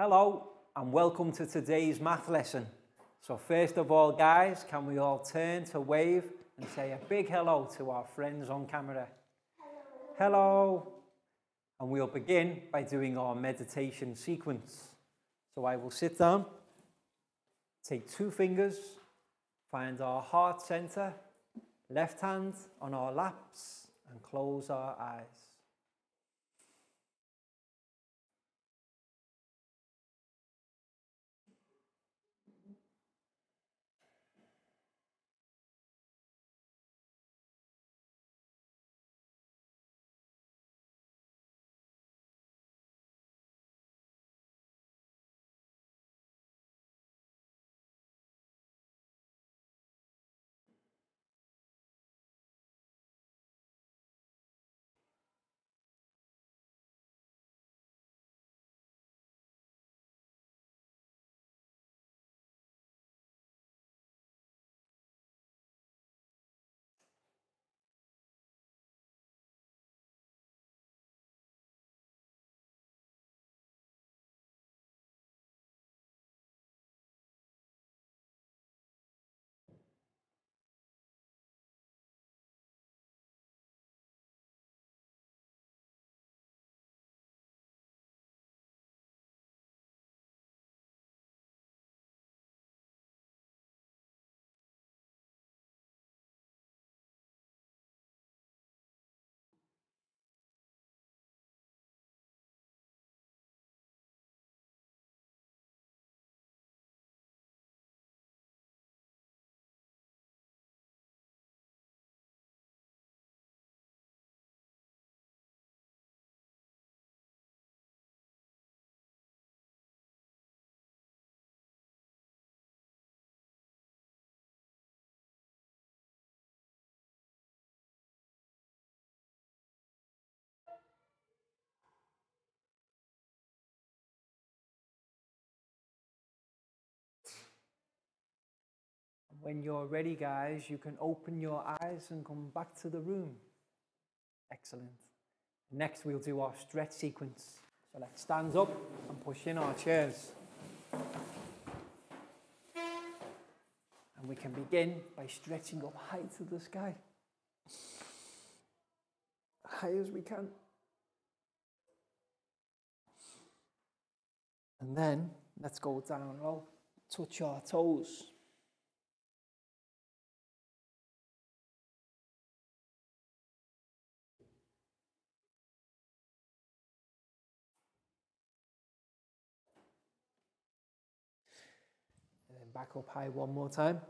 Hello and welcome to today's math lesson. So first of all guys, can we all turn to wave and say a big hello to our friends on camera. Hello. hello. And we'll begin by doing our meditation sequence. So I will sit down, take two fingers, find our heart center, left hand on our laps and close our eyes. When you're ready, guys, you can open your eyes and come back to the room. Excellent. Next, we'll do our stretch sequence. So let's stand up and push in our chairs. And we can begin by stretching up high to the sky. High as we can. And then let's go down low, touch our toes. Back up high one more time.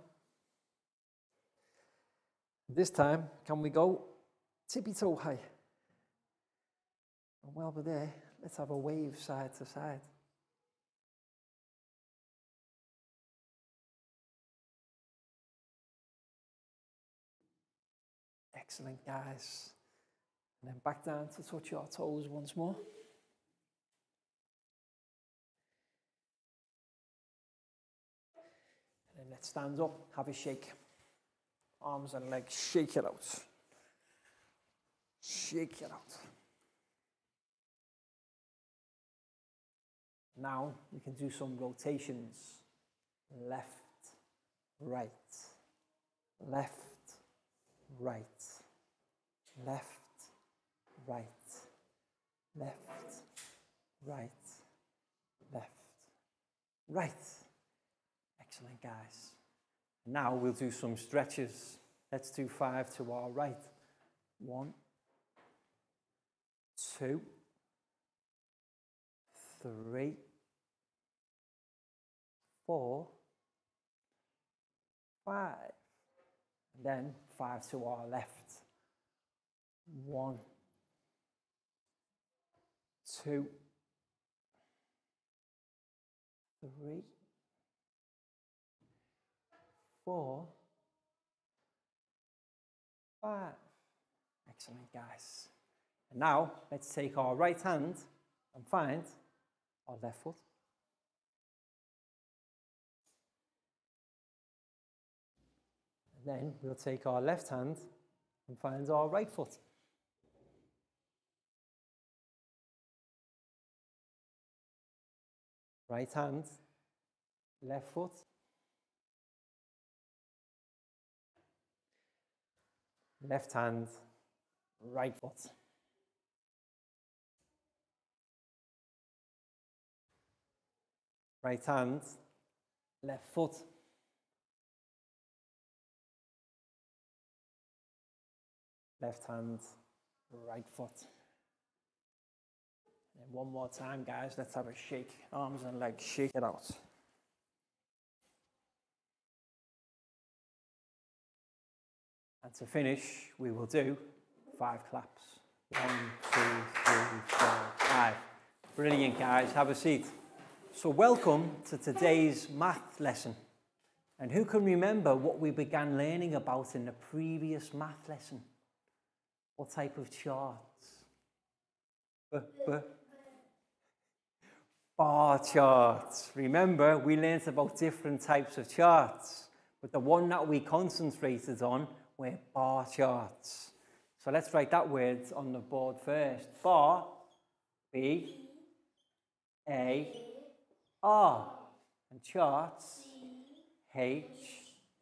This time, can we go tippy toe high? And while we're there, let's have a wave side to side. Excellent, guys. And then back down to touch your toes once more. Let's stand up, have a shake. Arms and legs, shake it out. Shake it out. Now you can do some rotations. Left, right, left, right, left, right, left, right, left, right. Excellent, guys. Now we'll do some stretches. Let's do five to our right. One, two, three, four, five. And then five to our left. One, two, three, four, five. Excellent, guys. And now let's take our right hand and find our left foot. And then we'll take our left hand and find our right foot. Right hand, left foot. Left hand, right foot. Right hand, left foot. Left hand, right foot. And one more time, guys. Let's have a shake. Arms and legs, shake it out. And to finish, we will do five claps. One, two, three, four, five. Brilliant, guys. Have a seat. So, welcome to today's math lesson. And who can remember what we began learning about in the previous math lesson? What type of charts? Bar charts. Remember, we learned about different types of charts, but the one that we concentrated on were bar charts. So let's write that word on the board first. Bar, B, A, R. And charts, H,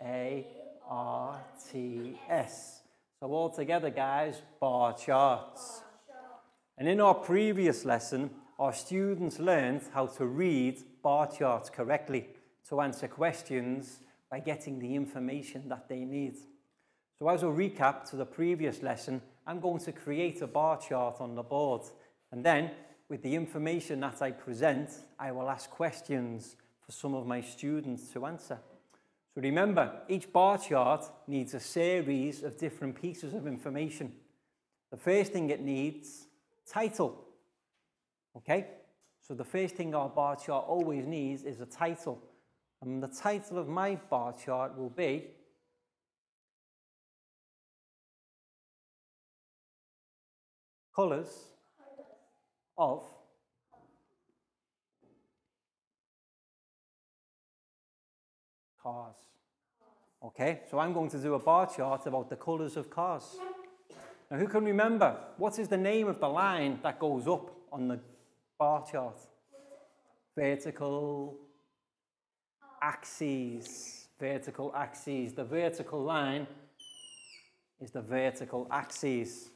A, R, T, S. So all together, guys, bar charts. And in our previous lesson, our students learned how to read bar charts correctly to answer questions by getting the information that they need. So as a recap to the previous lesson, I'm going to create a bar chart on the board. And then, with the information that I present, I will ask questions for some of my students to answer. So remember, each bar chart needs a series of different pieces of information. The first thing it needs, title. Okay? So the first thing our bar chart always needs is a title. And the title of my bar chart will be Colours of cars. Okay, so I'm going to do a bar chart about the colours of cars. Now, who can remember what is the name of the line that goes up on the bar chart? Vertical axes. Vertical axes. The vertical line is the vertical axes.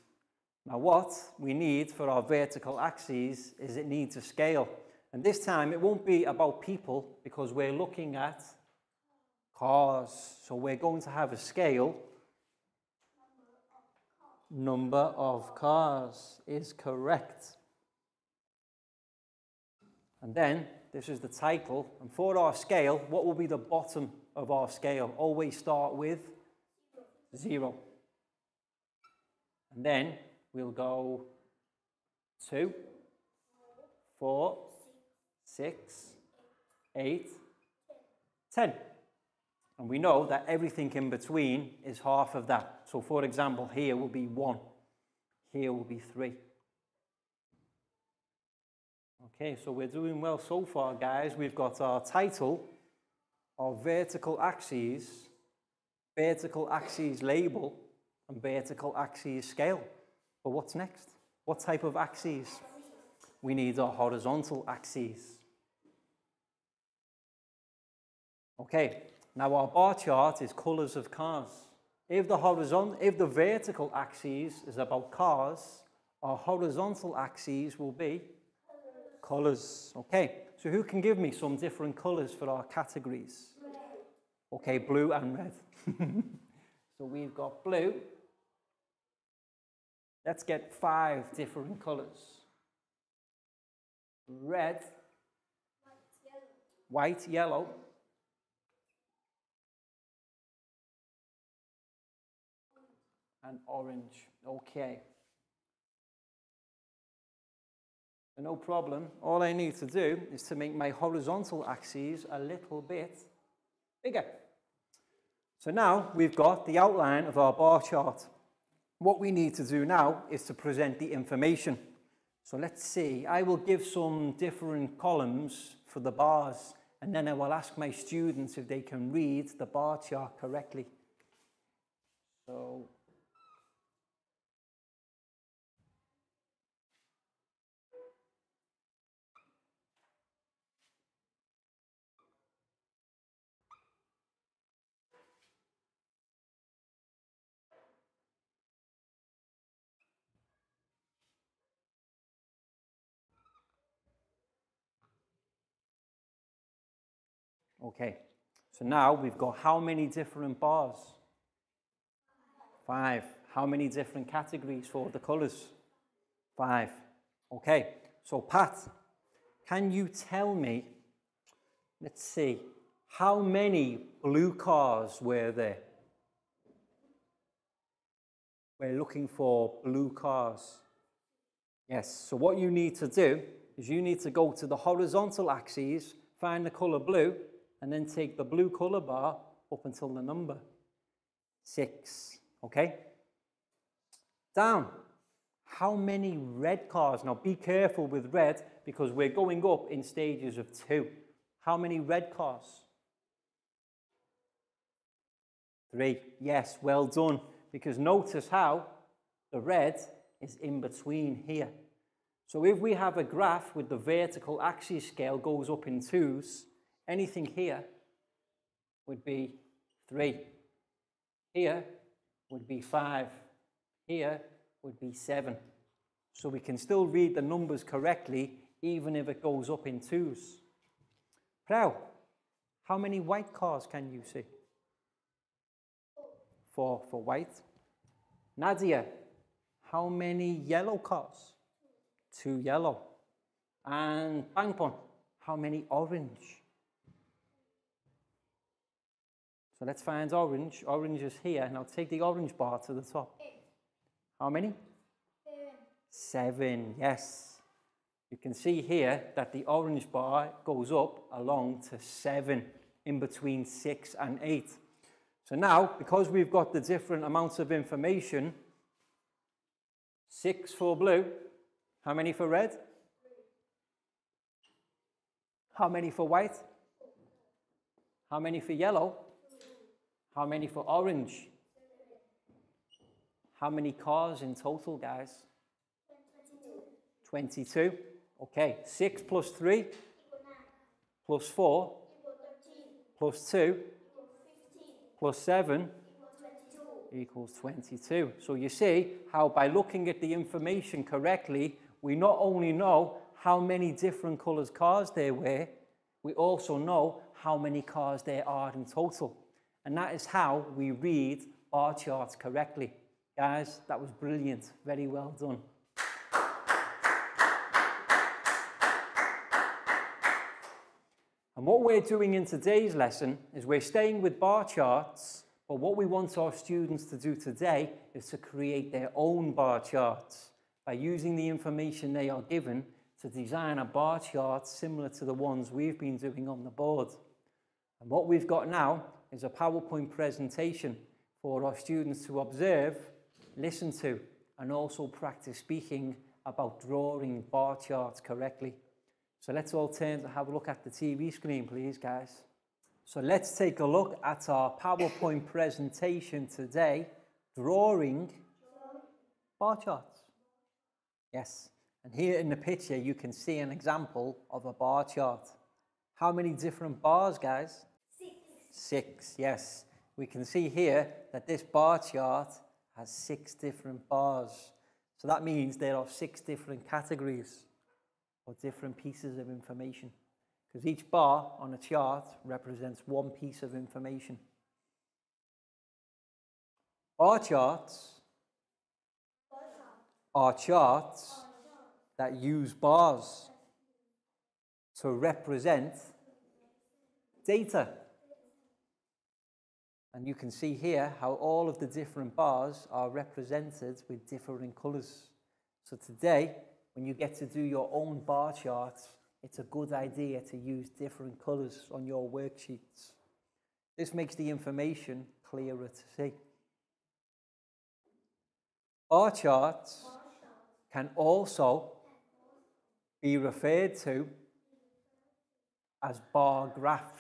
Now, what we need for our vertical axes is it needs a scale. And this time it won't be about people because we're looking at cars. So we're going to have a scale. Number of cars is correct. And then this is the title. And for our scale, what will be the bottom of our scale? Always start with zero. And then we'll go two, four, six, eight, ten. And we know that everything in between is half of that. So for example, here will be one. Here will be three. Okay, so we're doing well so far, guys. We've got our title, our vertical axes, vertical axes label, and vertical axes scale. But what's next? What type of axes? We need our horizontal axes. Okay, now our bar chart is colours of cars. If the horizontal, if the vertical axis is about cars, our horizontal axes will be colours. Okay, so who can give me some different colours for our categories? Okay, blue and red. so we've got blue. Let's get five different colours. Red, white, yellow, and orange. Okay. no problem. All I need to do is to make my horizontal axes a little bit bigger. So now we've got the outline of our bar chart. What we need to do now is to present the information. So let's see, I will give some different columns for the bars and then I will ask my students if they can read the bar chart correctly. So Okay, so now we've got how many different bars? Five. How many different categories for the colours? Five. Okay, so Pat, can you tell me, let's see, how many blue cars were there? We're looking for blue cars. Yes, so what you need to do is you need to go to the horizontal axis, find the colour blue, and then take the blue colour bar up until the number six. Okay? Down. How many red cars? Now be careful with red because we're going up in stages of two. How many red cars? Three. Yes, well done. Because notice how the red is in between here. So if we have a graph with the vertical axis scale goes up in twos, anything here would be three. Here would be five. Here would be seven. So we can still read the numbers correctly even if it goes up in twos. Now, how many white cars can you see? Four for white. Nadia, how many yellow cars? Two yellow. And Bangpon, how many orange? So let's find orange. Orange is here. and I'll take the orange bar to the top. Eight. How many? Seven. Seven, yes. You can see here that the orange bar goes up along to seven in between six and eight. So now, because we've got the different amounts of information, six for blue, how many for red? How many for white? How many for yellow? How many for orange? How many cars in total, guys? 22. 22. Okay, 6 plus 3 plus 4 plus 2 plus 7 equals 22. So you see how by looking at the information correctly, we not only know how many different colours cars there were, we also know how many cars there are in total. And that is how we read bar charts correctly. Guys, that was brilliant. Very well done. And what we're doing in today's lesson is we're staying with bar charts, but what we want our students to do today is to create their own bar charts by using the information they are given to design a bar chart similar to the ones we've been doing on the board. And what we've got now is a PowerPoint presentation for our students to observe, listen to, and also practice speaking about drawing bar charts correctly. So let's all turn to have a look at the TV screen, please, guys. So let's take a look at our PowerPoint presentation today, drawing bar charts. Yes, and here in the picture you can see an example of a bar chart. How many different bars, guys? Six, yes. We can see here that this bar chart has six different bars. So that means there are six different categories or different pieces of information. Because each bar on a chart represents one piece of information. Bar charts are charts that use bars to represent data. And you can see here how all of the different bars are represented with different colours. So today, when you get to do your own bar charts, it's a good idea to use different colours on your worksheets. This makes the information clearer to see. Bar charts can also be referred to as bar graphs.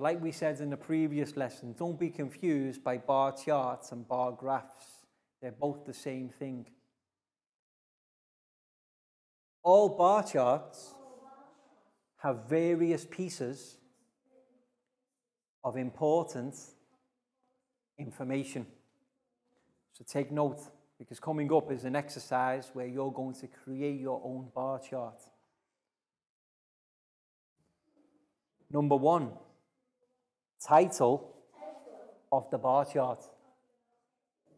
Like we said in the previous lesson, don't be confused by bar charts and bar graphs. They're both the same thing. All bar charts have various pieces of important information. So take note, because coming up is an exercise where you're going to create your own bar chart. Number one, title of the bar chart.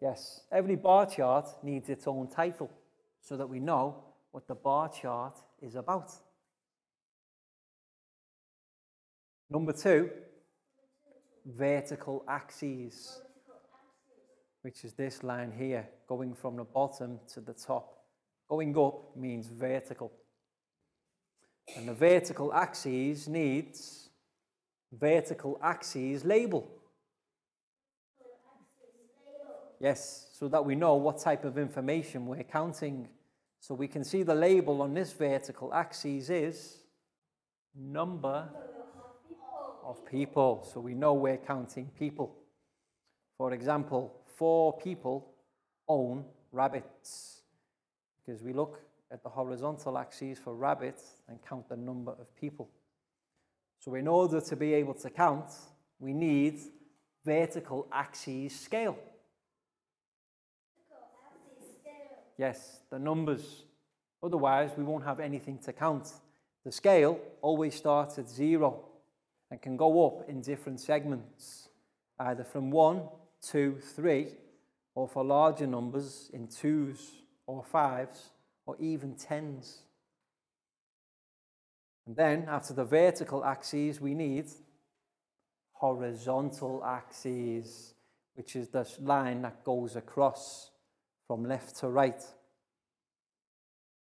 Yes, every bar chart needs its own title so that we know what the bar chart is about. Number two, vertical axes, which is this line here, going from the bottom to the top. Going up means vertical. And the vertical axis needs vertical axis label. Yes, so that we know what type of information we're counting. So we can see the label on this vertical axis is number of people. So we know we're counting people. For example, four people own rabbits because we look at the horizontal axis for rabbits and count the number of people. So in order to be able to count, we need vertical axis scale. Yes, the numbers. Otherwise, we won't have anything to count. The scale always starts at zero and can go up in different segments, either from one, two, three, or for larger numbers in twos or fives or even tens. And then after the vertical axes, we need horizontal axes, which is the line that goes across from left to right.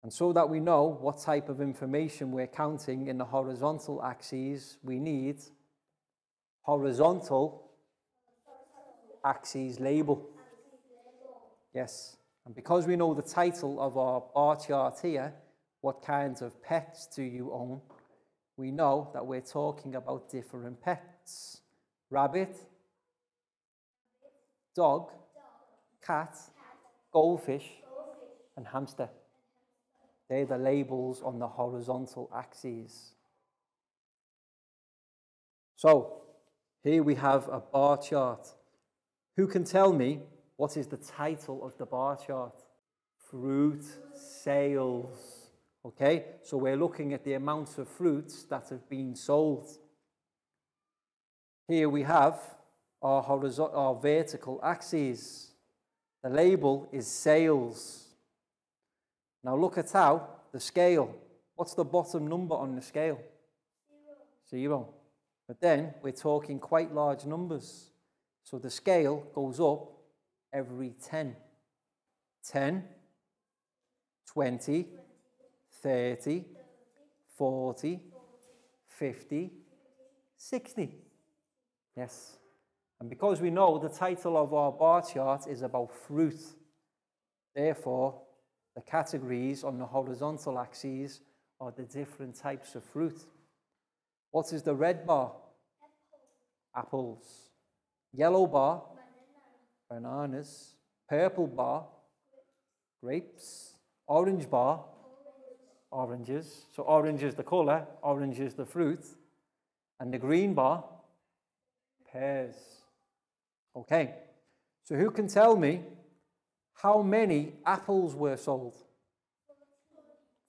And so that we know what type of information we're counting in the horizontal axes, we need horizontal axes label. Yes, and because we know the title of our bar chart here, what kinds of pets do you own? We know that we're talking about different pets. Rabbit, dog, cat, goldfish, and hamster. They're the labels on the horizontal axes. So, here we have a bar chart. Who can tell me what is the title of the bar chart? Fruit sales. Okay, so we're looking at the amounts of fruits that have been sold. Here we have our, horizontal, our vertical axes. The label is sales. Now look at how the scale. What's the bottom number on the scale? Zero. Zero. But then we're talking quite large numbers. So the scale goes up every 10. 10, 20, 30, 40, 50, 60. Yes. And because we know the title of our bar chart is about fruit, therefore, the categories on the horizontal axes are the different types of fruit. What is the red bar? Apples. Yellow bar? Bananas. Purple bar? Grapes. Orange bar? Oranges. So orange is the colour, orange is the fruit. And the green bar? Pears. Okay. So who can tell me how many apples were sold?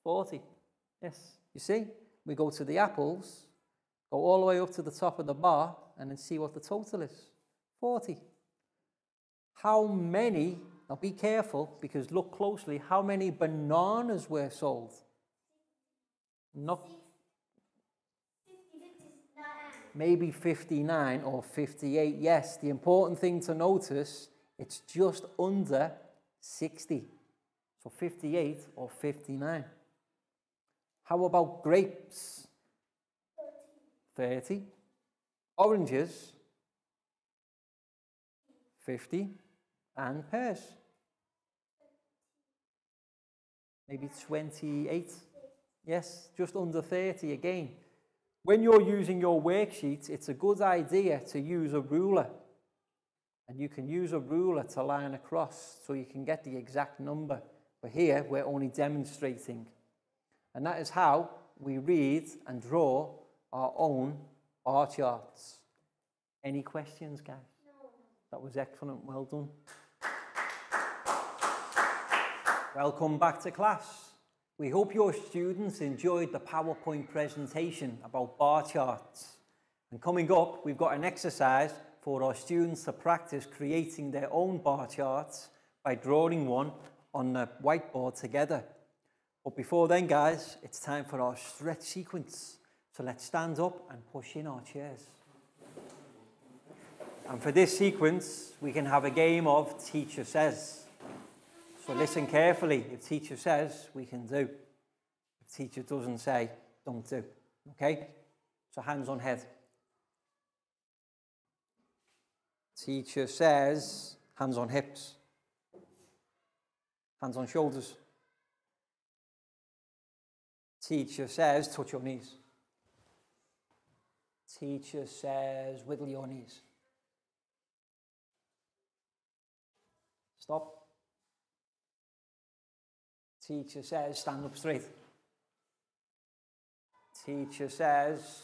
40. Yes. You see, we go to the apples, go all the way up to the top of the bar, and then see what the total is 40. How many, now be careful because look closely, how many bananas were sold? Not maybe 59 or 58. Yes, the important thing to notice, it's just under 60. So 58 or 59. How about grapes? 30. Oranges? 50. And pears? Maybe 28. Yes, just under 30 again. When you're using your worksheet, it's a good idea to use a ruler. And you can use a ruler to line across so you can get the exact number. But here, we're only demonstrating. And that is how we read and draw our own bar charts. Any questions, guys? No. That was excellent. Well done. Welcome back to class. We hope your students enjoyed the PowerPoint presentation about bar charts. And coming up, we've got an exercise for our students to practice creating their own bar charts by drawing one on the whiteboard together. But before then, guys, it's time for our stretch sequence. So let's stand up and push in our chairs. And for this sequence, we can have a game of teacher says. So listen carefully. If teacher says, we can do. If teacher doesn't say, don't do. Okay? So hands on head. Teacher says, hands on hips. Hands on shoulders. Teacher says, touch your knees. Teacher says, wiggle your knees. Stop. Teacher says, stand up straight. Teacher says,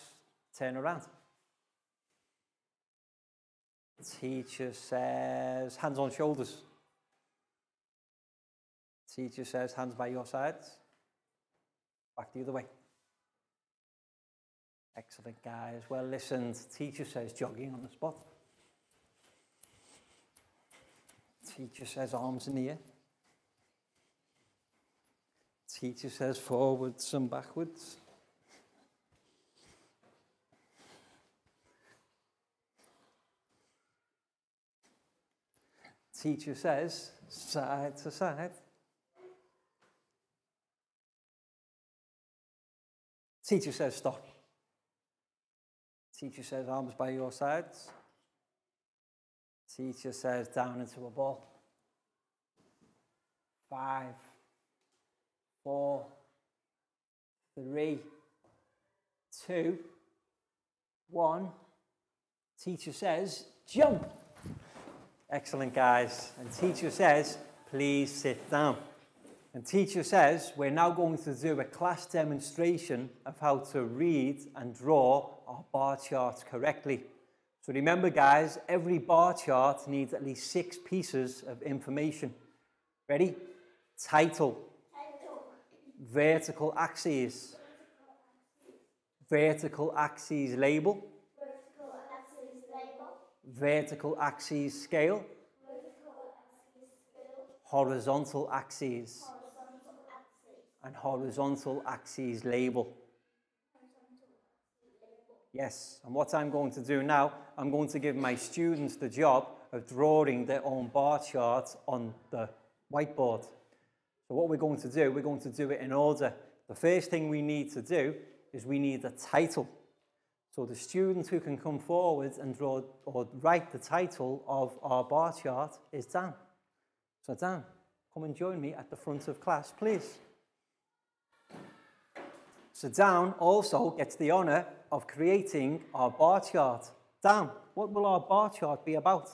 turn around. Teacher says, hands on shoulders. Teacher says, hands by your sides. Back the other way. Excellent, guys. Well listened. Teacher says, jogging on the spot. Teacher says, arms in the air. Teacher says, forwards and backwards. Teacher says, side to side. Teacher says, stop. Teacher says, arms by your sides. Teacher says, down into a ball. Five, four, three, two, one. Teacher says, jump. Excellent, guys. And teacher says, please sit down. And teacher says, we're now going to do a class demonstration of how to read and draw our bar charts correctly. So remember, guys, every bar chart needs at least six pieces of information. Ready? Title. Vertical axes. Vertical axes label vertical axis scale, horizontal axes, and horizontal axes label. Yes, and what I'm going to do now, I'm going to give my students the job of drawing their own bar charts on the whiteboard. So what we're going to do, we're going to do it in order. The first thing we need to do is we need a title. So the student who can come forward and draw or write the title of our bar chart is Dan. So Dan, come and join me at the front of class, please. So Dan also gets the honour of creating our bar chart. Dan, what will our bar chart be about?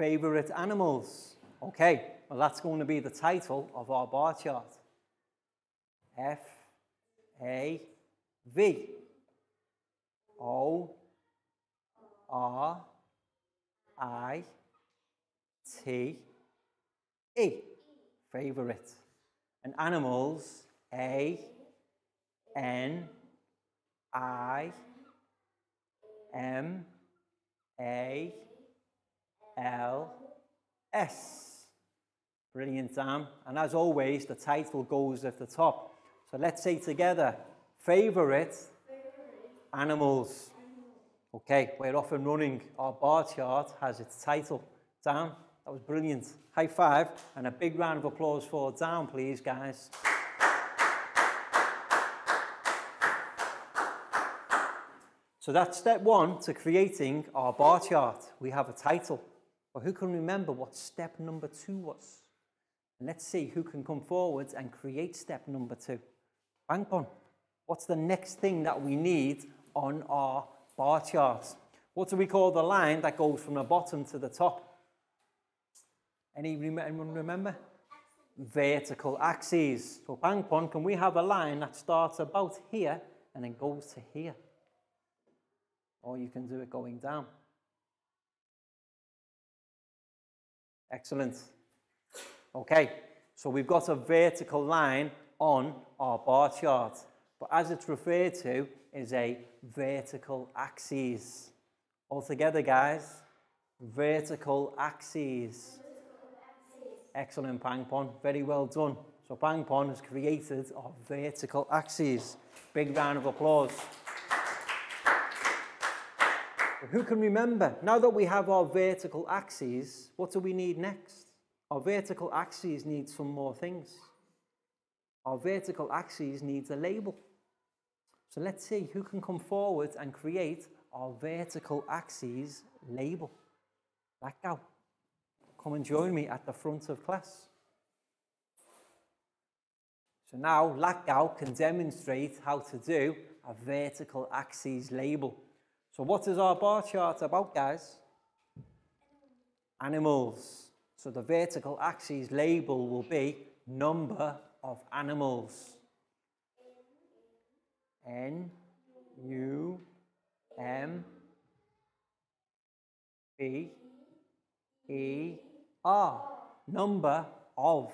Favourite animals. Okay, well that's going to be the title of our bar chart. F a V O R I T E favorite and animals A N I M A L S Brilliant, Sam. And as always, the title goes at the top. So let's say together, favorite, animals. Okay, we're off and running. Our bar chart has its title. Dan, that was brilliant. High five and a big round of applause for Dan, please, guys. So that's step one to creating our bar chart. We have a title. But who can remember what step number two was? And let's see who can come forward and create step number two. Hang on. What's the next thing that we need on our bar chart? What do we call the line that goes from the bottom to the top? Any, anyone remember? Vertical axes. So Pangpon, can we have a line that starts about here and then goes to here? Or you can do it going down. Excellent. Okay, so we've got a vertical line on our bar chart. but as it's referred to, is a vertical axis. All together, guys. Vertical axes. Excellent, Pangpon. Very well done. So Pangpon has created our vertical axis. Big round of applause. Who can remember? Now that we have our vertical axes, what do we need next? Our vertical axes need some more things. Our vertical axes needs a label. So let's see who can come forward and create our vertical axes label. Let go. Come and join me at the front of class. So now Lakgao can demonstrate how to do a vertical axes label. So what is our bar chart about, guys? Animals. So the vertical axis label will be number of animals. N U M B E R. Number of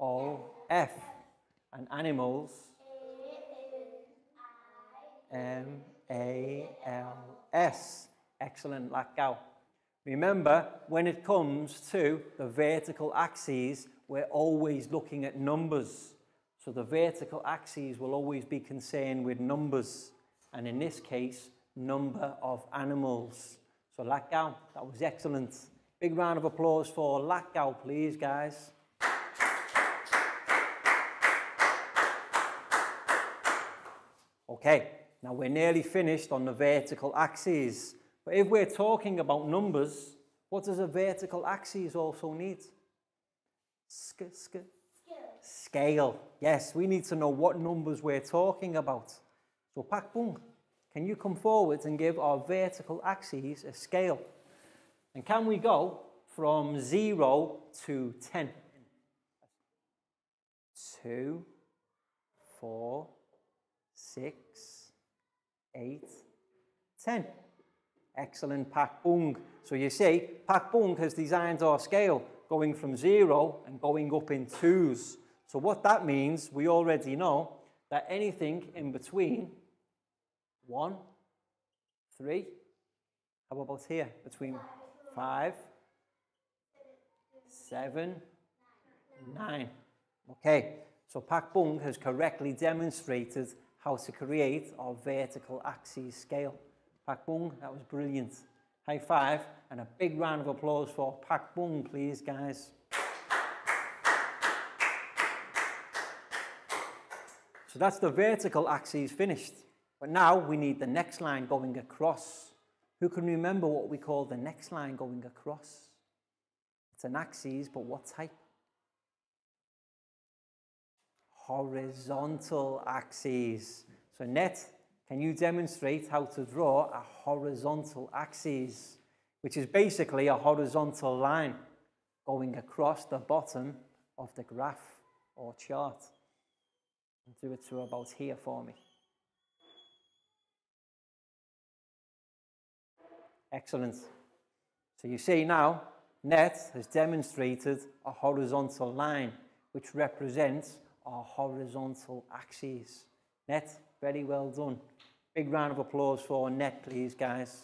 O F. And animals M A L S. Excellent, Lakgao. Remember, when it comes to the vertical axes, we're always looking at numbers. So the vertical axes will always be concerned with numbers. And in this case, number of animals. So Lakgao, that was excellent. Big round of applause for Lakgao, please, guys. Okay, now we're nearly finished on the vertical axes. But if we're talking about numbers, what does a vertical axis also need? Sk Scale. Yes, we need to know what numbers we're talking about. So Pak Bung, can you come forward and give our vertical axes a scale? And can we go from 0 to 10? 2, 4, 6, 8, 10. Excellent, Pak Bung. So you see, Pak Bung has designed our scale going from 0 and going up in twos. So what that means, we already know that anything in between 1, 3, how about here? Between five, seven, nine. Okay, so Pak Bung has correctly demonstrated how to create our vertical axis scale. Pak Bung, that was brilliant. High five and a big round of applause for Pak Bung, please, guys. So that's the vertical axis finished. But now we need the next line going across. Who can remember what we call the next line going across? It's an axis, but what type? Horizontal axes. So Net, can you demonstrate how to draw a horizontal axis, which is basically a horizontal line going across the bottom of the graph or chart? do it to about here for me. Excellent. So you see now, net has demonstrated a horizontal line, which represents our horizontal axes. Net, very well done. Big round of applause for net, please, guys.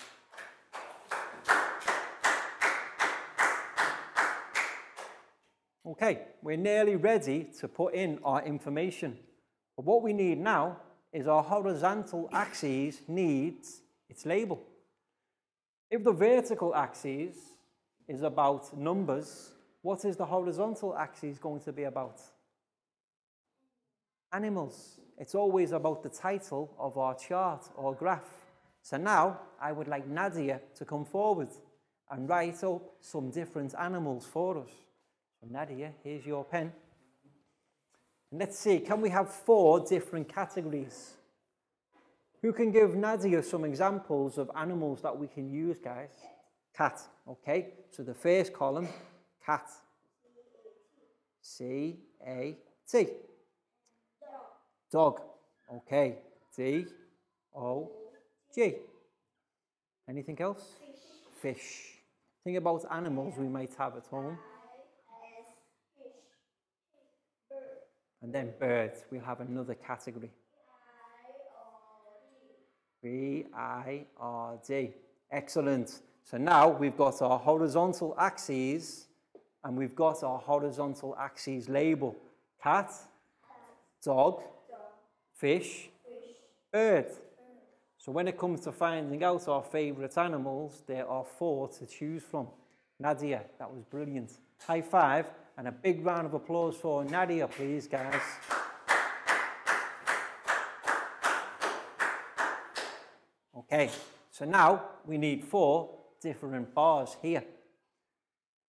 Okay, we're nearly ready to put in our information. But what we need now is our horizontal axis needs its label. If the vertical axis is about numbers, what is the horizontal axis going to be about? Animals. It's always about the title of our chart or graph. So now I would like Nadia to come forward and write up some different animals for us. So Nadia, here's your pen. And let's see, can we have four different categories? Who can give Nadia some examples of animals that we can use, guys? Cat, okay? So the first column, cat. C-A-T. Dog, okay. D-O-G. Anything else? Fish. Fish. Think about animals we might have at home. And then birds, we'll have another category. V-I-R-D. Excellent. So now we've got our horizontal axes and we've got our horizontal axes label. Cat, dog, fish, bird. So when it comes to finding out our favourite animals, there are four to choose from. Nadia, that was brilliant. High five and a big round of applause for Nadia, please, guys. Okay, so now we need four different bars here.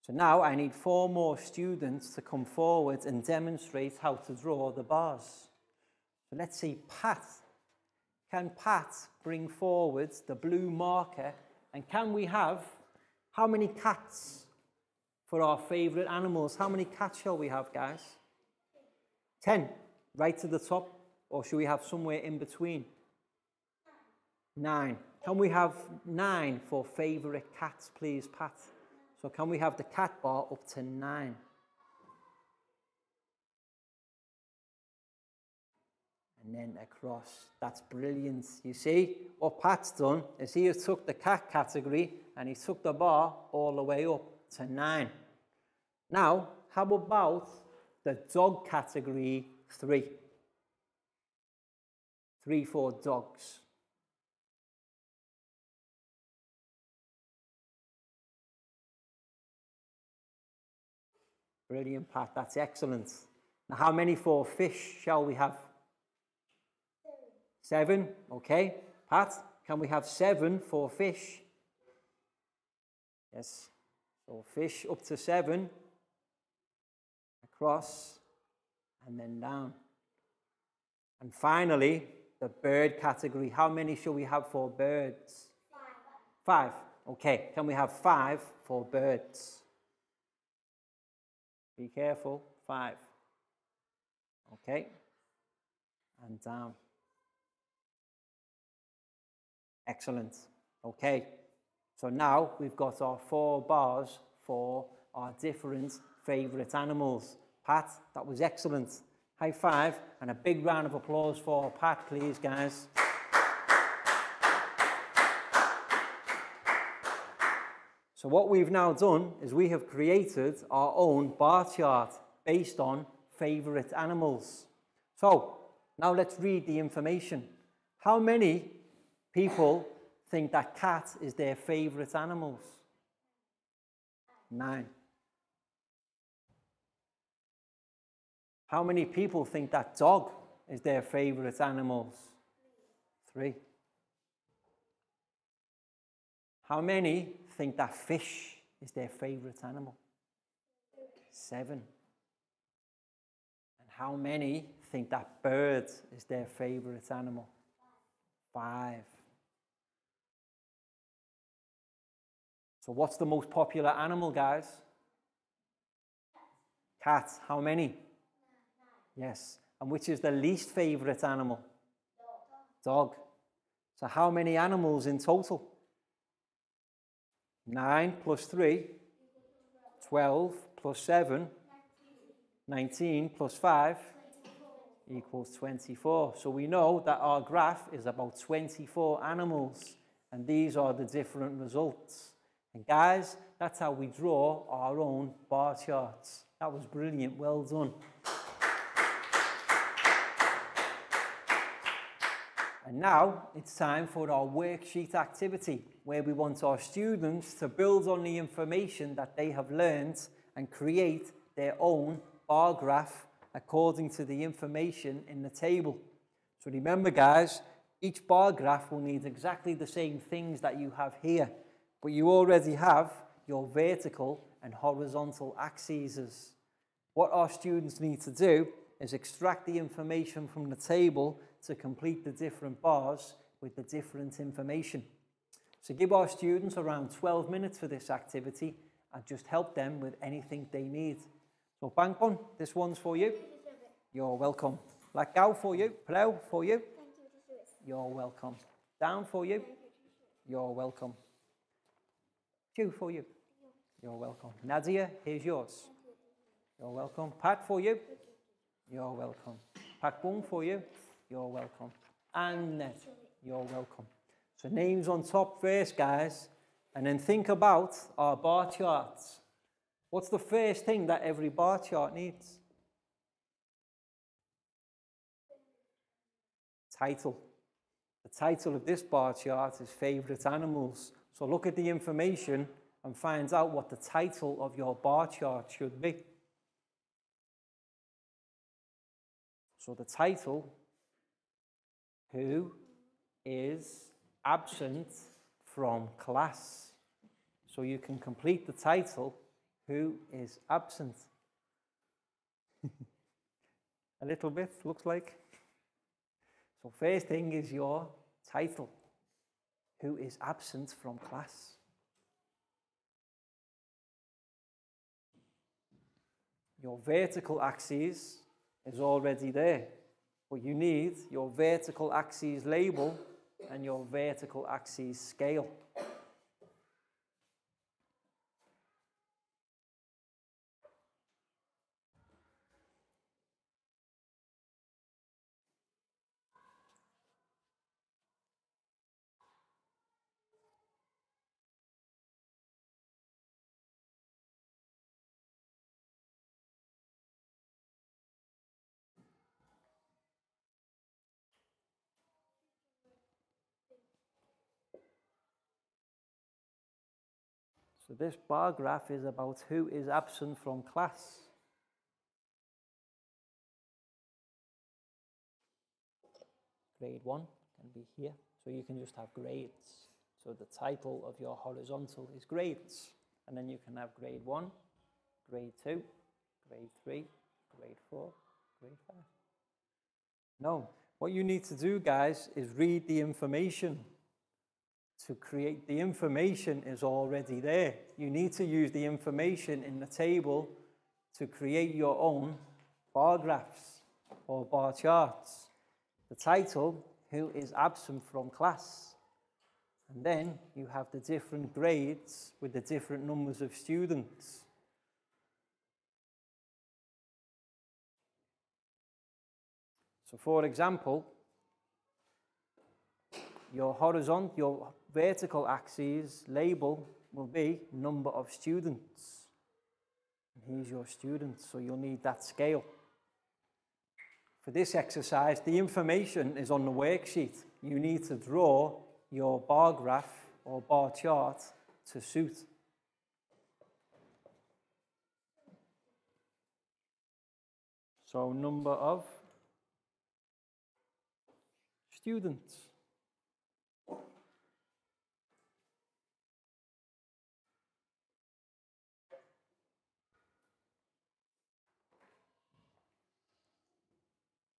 So now I need four more students to come forward and demonstrate how to draw the bars. So let's see, Pat. Can Pat bring forward the blue marker and can we have, how many cats for our favourite animals? How many cats shall we have, guys? Ten, right to the top, or should we have somewhere in between? Nine. Can we have nine for favourite cats, please, Pat? So can we have the cat bar up to nine? And then across. That's brilliant. You see, what Pat's done is he has took the cat category and he took the bar all the way up to nine. Now, how about the dog category three? Three for dogs. Brilliant, Pat. That's excellent. Now, how many for fish shall we have? Seven. Okay. Pat, can we have seven for fish? Yes. So fish up to seven. Across and then down. And finally, the bird category. How many shall we have for birds? Five. Five. Okay. Can we have five for birds? Be careful. Five. Okay. And down. Excellent. Okay. So now we've got our four bars for our different favourite animals. Pat, that was excellent. High five and a big round of applause for Pat, please, guys. So what we've now done is we have created our own bar chart based on favourite animals. So now let's read the information. How many people think that cat is their favourite animals? Nine. How many people think that dog is their favourite animals? Three. How many think that fish is their favorite animal? Seven. And how many think that bird is their favorite animal? Five. So, what's the most popular animal, guys? Cat. How many? Yes. And which is the least favorite animal? Dog. So, how many animals in total? 9 plus 3, 12 plus 7, 19 plus 5 equals 24. So we know that our graph is about 24 animals and these are the different results. And guys, that's how we draw our own bar charts. That was brilliant, well done. And now it's time for our worksheet activity where we want our students to build on the information that they have learned and create their own bar graph according to the information in the table. So remember guys, each bar graph will need exactly the same things that you have here, but you already have your vertical and horizontal axes. What our students need to do is extract the information from the table to complete the different bars with the different information. So give our students around 12 minutes for this activity and just help them with anything they need. So Pangpon, this one's for you. You're welcome. Go for you. Plow for you. You're welcome. Down for you. You're welcome. Two for you. You're welcome. Nadia, here's yours. You're welcome. Pat for you. You're welcome. Pat Bung for you. You're welcome. And you're welcome. So names on top first, guys, and then think about our bar charts. What's the first thing that every bar chart needs? Title. The title of this bar chart is Favorite Animals. So look at the information and find out what the title of your bar chart should be. So the title, Who is absent from class? So you can complete the title, Who is absent? A little bit, looks like. So first thing is your title. Who is absent from class? Your vertical axis is already there, but you need your vertical axis label and your vertical axis scale. So this bar graph is about who is absent from class. Grade 1 can be here, so you can just have grades. So the title of your horizontal is grades, and then you can have grade 1, grade 2, grade 3, grade 4, grade 5. No, what you need to do, guys, is read the information to create the information is already there. You need to use the information in the table to create your own bar graphs or bar charts. The title, Who is Absent from Class? And then you have the different grades with the different numbers of students. So for example, your horizontal, your vertical axis label will be number of students. And here's your students, so you'll need that scale. For this exercise, the information is on the worksheet. You need to draw your bar graph or bar chart to suit. So number of students.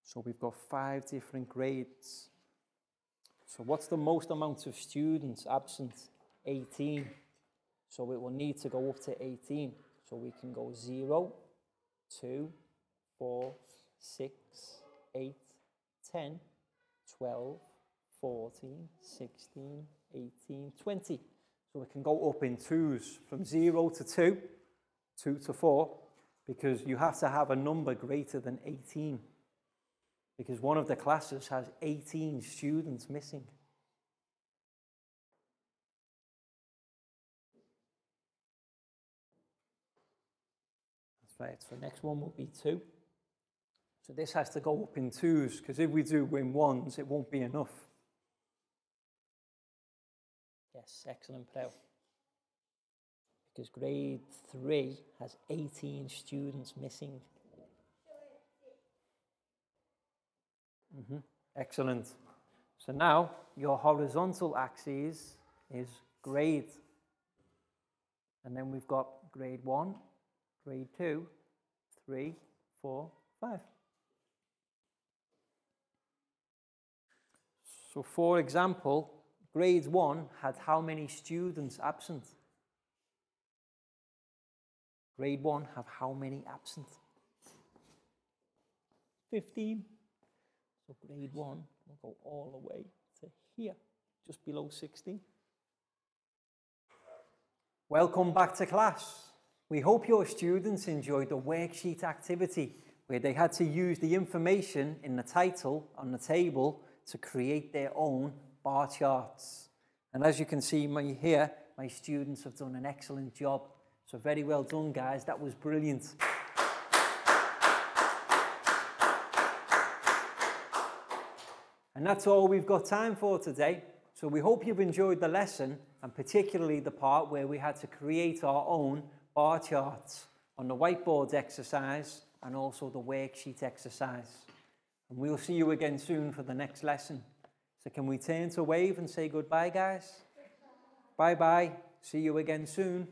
So we've got five different grades. So what's the most amount of students absent? 18. So it will need to go up to 18. So we can go 0, 2, 4, 6, 8, 10, 12, 14, 16, 18, 20. So we can go up in twos from 0 to 2, 2 to 4, because you have to have a number greater than 18 because one of the classes has 18 students missing. That's right, so next one will be two. So this has to go up in twos, because if we do win ones, it won't be enough. Yes, excellent, Pro. Because grade three has 18 students missing. Mm -hmm. Excellent. So now your horizontal axis is grade. And then we've got grade one, grade two, three, four, five. So for example, grade one had how many students absent? Grade one have how many absent? 15. So grade one will go all the way to here, just below 60. Welcome back to class. We hope your students enjoyed the worksheet activity where they had to use the information in the title on the table to create their own bar charts. And as you can see my, here, my students have done an excellent job. So very well done, guys. That was brilliant. And that's all we've got time for today. So we hope you've enjoyed the lesson and particularly the part where we had to create our own bar charts on the whiteboard exercise and also the worksheet exercise. And we'll see you again soon for the next lesson. So can we turn to wave and say goodbye, guys? Bye-bye. See you again soon.